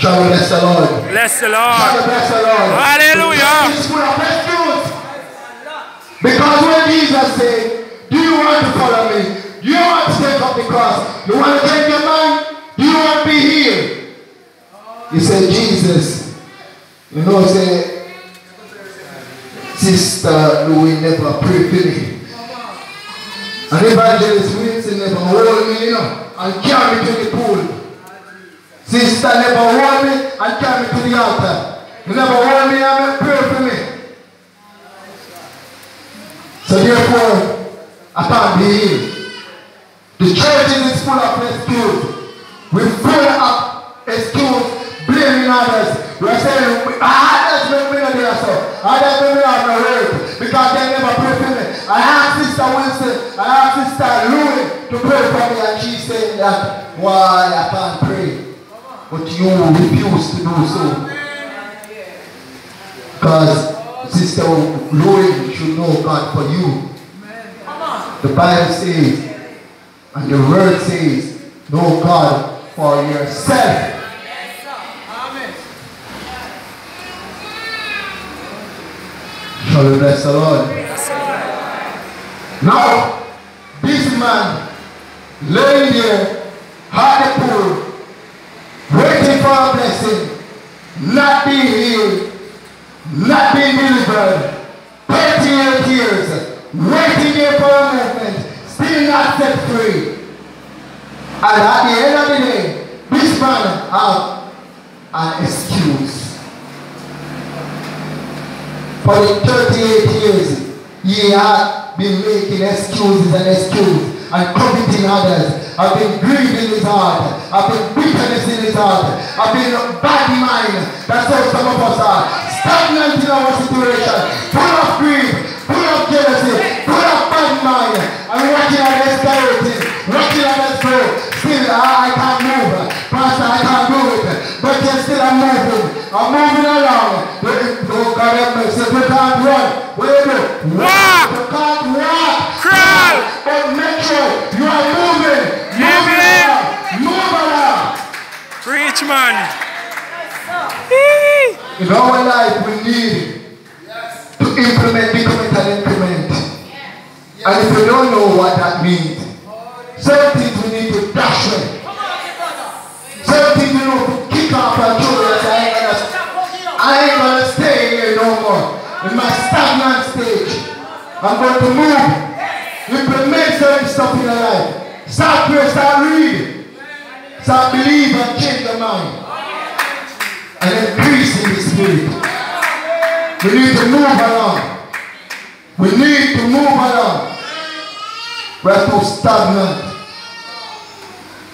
Shall we bless the Lord? Bless the Lord. Shall we bless the Lord? Hallelujah. It's full of excuse. Because when Jesus said, Do you want to follow me? Do you want to take up the cross? Do You want to change your mind? Do you want to be healed? He said, Jesus, you know, say, Sister Louis never prayed for me. And evangelist Wilson never hold me, you know, and carry me to the pool. Sister never hold me and carry me to the altar. Never hold me and pray for me. So therefore, I can't be healed. The church is full of excuse. We're full of excuse, blaming others. We're saying, others make me not there, so. Others make me not my work because they never pray for me. I asked Sister Wilson, I asked Sister Louis to pray for me, and she's saying that, why I can't pray. But you refuse to do so. Because Sister Louis should know God for you. The Bible says, and the word says, know God for yourself. Shall we bless the Lord? Now, this man laying there at the pool, a blessing, not being healed, not being delivered, 38 years, waiting there for a movement, still not set free. And at the end of the day, this man have an excuse. For the 38 years, he had been making excuses and excuses and coveting others. I've been grieving his heart. I've been bitterness in his heart. I've been bad mind. That's how some of us are. Stagnant in our situation. Full of grief. Full of jealousy. Full of bad mind. And watching at escalating. Watching at us grow. Still, I, I can't move. Pastor, I can't do it. But yet still I'm moving. I'm moving And if you don't know what that means, things we need to dash. Certain things we need to kick off and it. I ain't gonna, I ain't gonna stay here no more. In my stagnant stage, I'm going to move. Implement certain stuff in your life. Start praying, start reading. Start believing and change your mind. And increase in the spirit. We need to move along. We need to move. We're stagnant.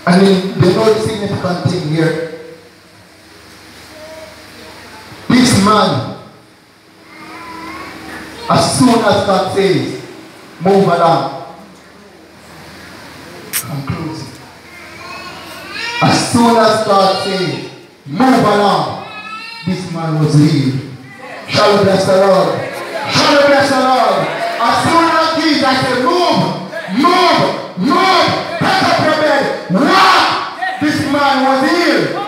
And then the Lord significant thing here. This man, as soon as God says, move along. I'm closing. As soon as God says, move along, this man was healed. Shall we bless the Lord? Shall we bless the Lord? As soon as Jesus said, move, move, move, up your bed, walk, this man was healed.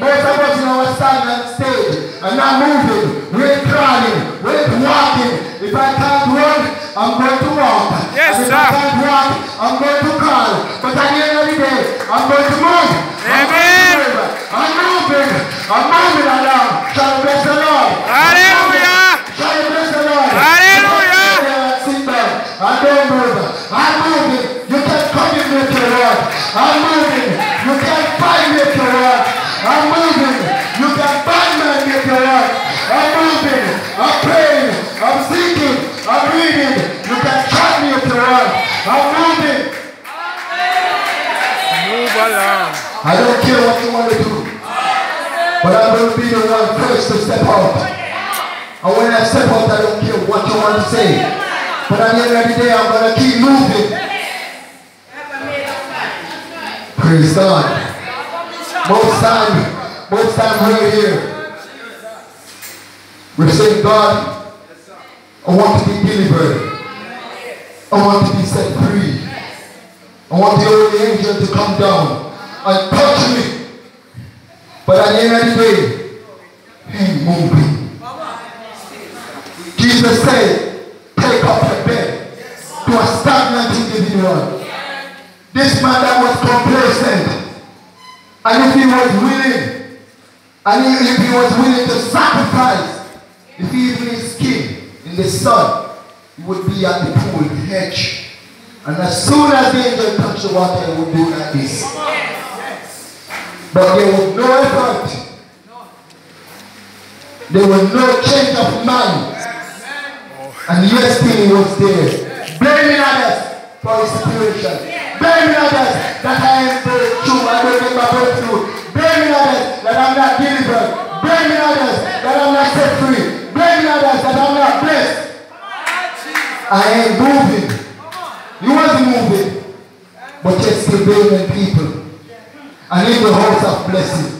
Most of us in our stagnant stage are not moving. We're crawling. We're walking. If I can't run, I'm going to walk. Yes, and if sir. I can't walk, I'm going to crawl. But at the end of the day, I'm going to move. I'm Amen. move. I'm moving. I'm moving along. Shall we bless the Lord? Hallelujah. Shall we bless the Lord? Hallelujah. Sit down. I don't move. I'm moving. You can come in with your word. I'm moving. You can't find me with your word. I'm moving. You can't find me with your word. I'm moving. I'm praying. I'm seeking. I'm reading. You can trust me with your word. I'm moving. Move along. I don't care what you want to do. But I'm going to be the one first to step out. And when I step out, I don't care what you want to say. But at the end of the day, I'm going to keep moving. Praise God. Most time, most time we're here. We're saying, God, I want to be delivered. I want to be set free. I want the holy angel to come down and touch me. But at the end of the stay ain't moving. Jesus said, take up your bed to a stagnant individual. This man that was complacent, and if he was willing, and if he was willing to sacrifice, if he even his skin in the sun, he would be at the pool hedge. And as soon as the angel touched the water, he would do like this. But there was no effort. There was no change of mind. And yet he was there. Blaming others for his situation. Blaming others that I am going through, I don't get my breakthrough. Blaming others that I'm not delivered. Blaming others that I'm not set free. Blaming others that I'm not blessed. I ain't moving. You wasn't moving. But yet still blaming people. And in the house of blessing.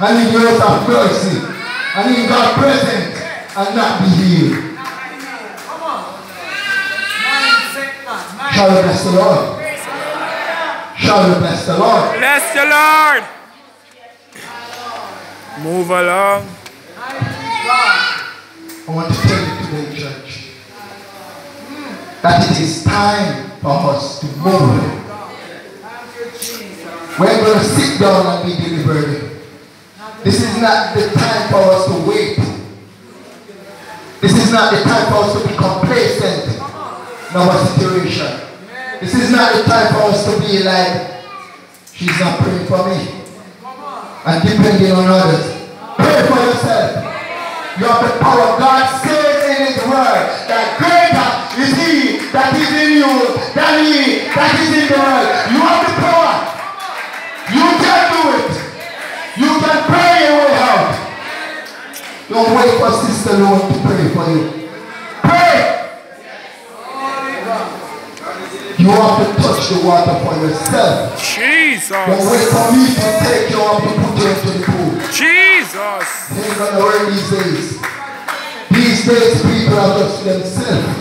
And in the house of mercy. And in God present and not be healed. Shall we bless the Lord? Shall we bless the Lord? Bless the Lord. Move along. I want to tell you today, church, that it is time for us to move. We're going to sit down and be delivered. This is not the time for us to wait. This is not the time for us to be complacent in our situation. This is not the time for us to be like, she's not praying for me. And depending on others. Pray for yourself. You have the power. God says in His word that greater is He that is in you than He that is in the world. You have the power. You can do it. You can pray your way out. Don't wait for Sister Lord to pray for you. Pray. You have to touch the water for yourself. Jesus. Don't wait for me to take you up and put you into the pool. Jesus. Ain't gonna work these days. These days people are just themselves.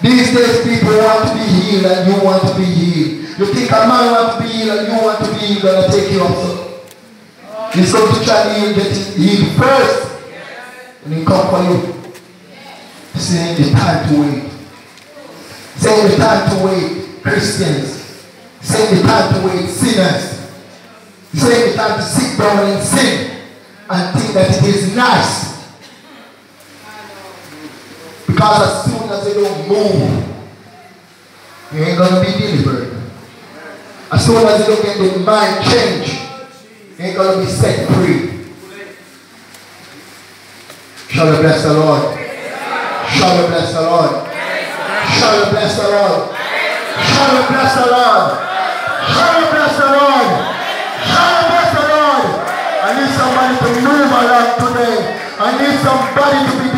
These days people want to be healed and you want to be healed. You think a man want to be healed and you want to be healed gonna take you up. He's going to try to get healed first. And he come for you. Ain't the time to wait. Ain't the time to wait, Christians. Ain't the time to wait, sinners. Ain't the time to sit down and sing and think that it is nice. Because as soon as you don't move, you ain't gonna be delivered. As soon as you don't get the mind change, you ain't gonna be set free. Shall we bless the Lord? Shall we bless the Lord? Shall we bless the Lord? Shall we bless the Lord? Shall we bless the Lord? Shall we bless the Lord? I need somebody to move along today. I need somebody to be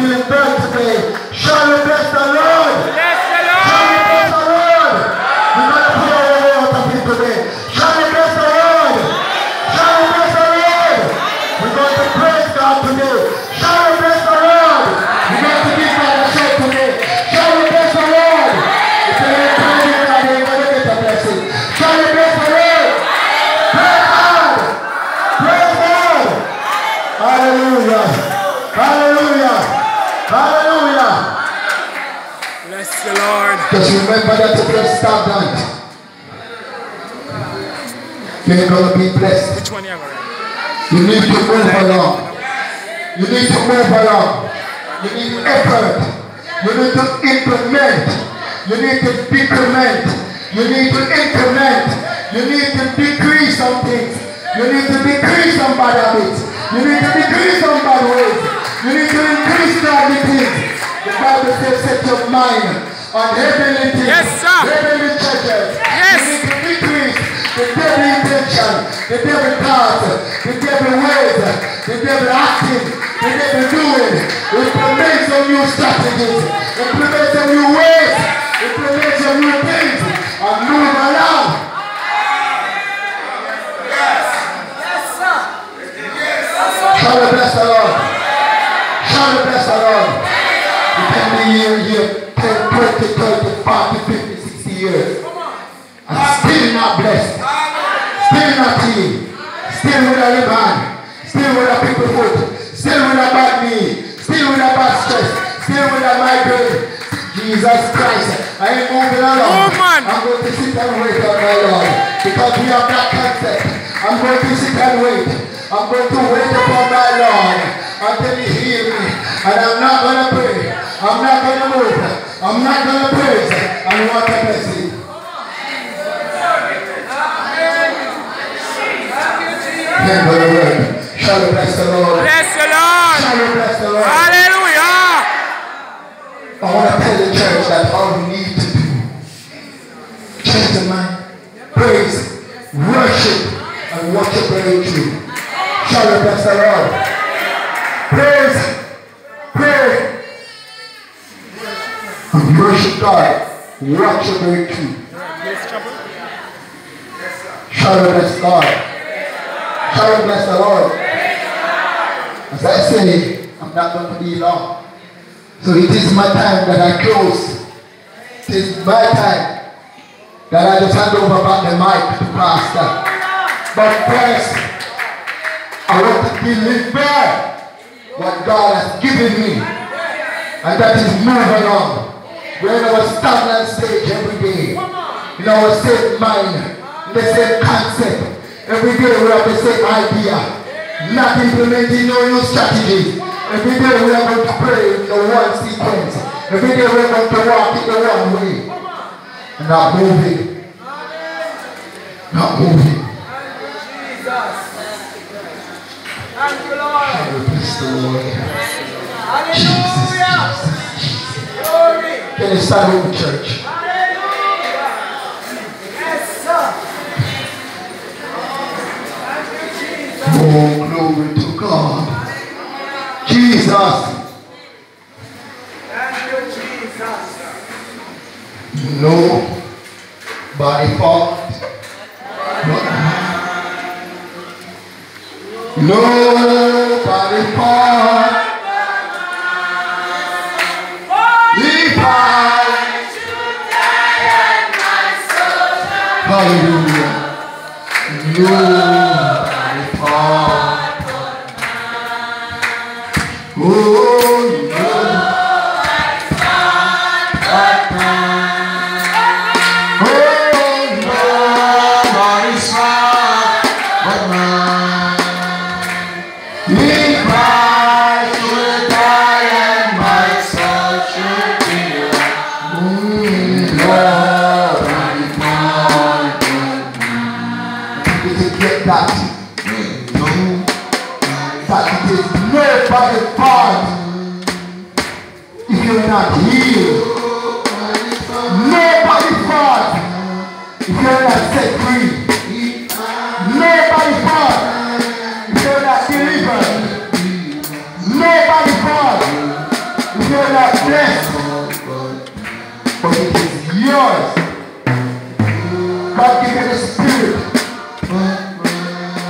remember that if you're stagnant, you ain't gonna be blessed. Which one you? You need to move along. You need to move along. You need effort. You need to implement. You need to decrement. You need to implement. You need to decrease some things. You need to decrease some bad habits. You need to decrease some bad ways. You need to increase godly things. The Bible says set your mind on heavenly things. Yes, sir. Heavenly treasures. Yes. You need to decrease the devil intention, the devil thought, the devil ways, the devil acting, the devil doing. Implement some new strategies, people foot, still with a bad knee, still with a bad stress, still with a migraine. Jesus Christ, I ain't moving along. Oh, man. I'm going to sit and wait on my Lord because we have that concept. I'm going to sit and wait. I'm going to wait upon my Lord until He heal me. And I'm not going to pray. I'm not going to move. I'm not going to praise. And what a blessing. Thank the Lord. Shall we bless the Lord? Bless the Lord. Shall we bless the Lord? Hallelujah. I want to tell the church that all we need to do, change the mind, praise, worship, and watch it breakthrough. Shall we bless the Lord? Praise, pray, and worship God. Watch it breakthrough. Shall we bless God? Shall we bless the Lord? I say, I'm not going to be long. So it is my time that I close. It is my time that I just hand over back the mic to Pastor. But first, I want to deliver what God has given me. And that is moving on. We're in our stagnant stage every day. In our same mind, in the same concept. Every day we have the same idea. Not implementing no new strategies. Every day we are going to pray in the one sequence. Every day we are going to walk in the one way. Not moving. Not moving. Thank you, Lord. Oh, bless the Lord. Hallelujah. Glory. Can you stand with the church? Hallelujah. Yes, sir. Thank you, Jesus. Oh, glory to God. Jesus. Thank you, Jesus. No body fault. But no body fault. You're not healed. Nobody fought if you're not set free. Nobody if you're not delivered. Nobody if you're not blessed. But it is yours. God gave you the spirit.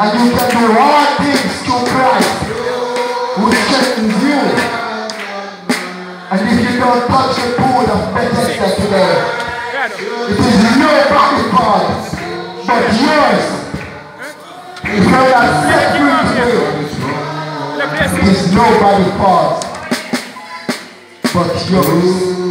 And you can do all it is nobody's fault but yours. If you're not set free today, it is nobody's fault but yours.